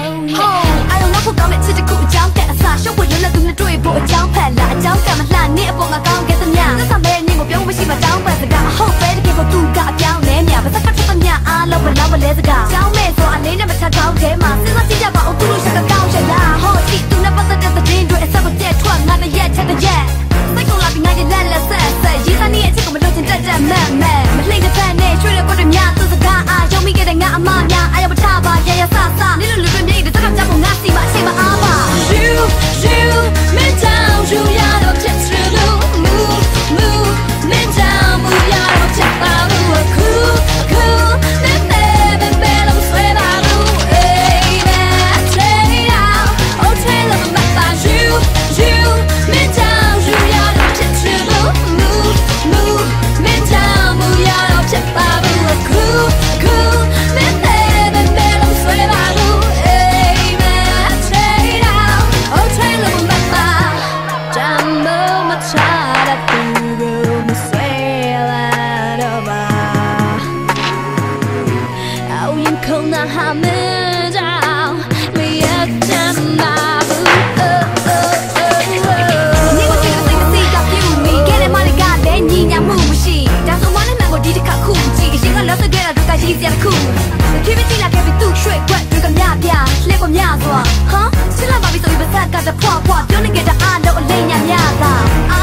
game နဲ့အာရုံနောက်ခုကောင်းတဲ့ချစ်တစ်ခုအကြောင်းတက်အစားရှုပ်ဝဲလွတ်လပ်သူနဲ့တွေ့ဖို့အကြောင်းဖက်လာအကြောင်းကမလှနေအပေါ်မှာကောင်းခဲ့သမျှသက်သာမဲ့ညင်ကိုပြုံးမရှိမှတောင်းပန်စကား 空荡哈没照，没有他妈不。ဖြစ်ဖြစ်တိလာခဲ့ပြီးသူ့ရွှေ့ွက်တွေကမြပြလှက်ကမြစွာဟမ်ချစ်လာပါပြီဆိုပြီးပါဆက်ကတဖွာဖွာပြောနေကြတာအားလုံးအလိမ်ညာမြသာ